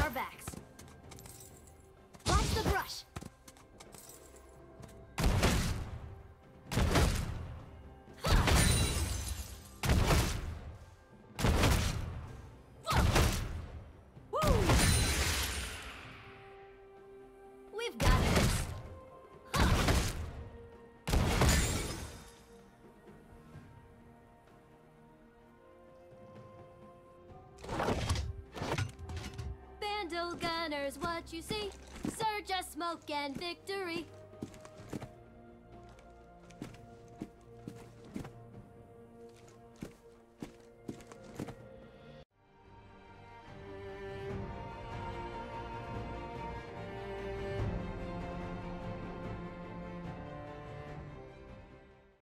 our backs. Vandal gunners, what you see? Surge of smoke and victory.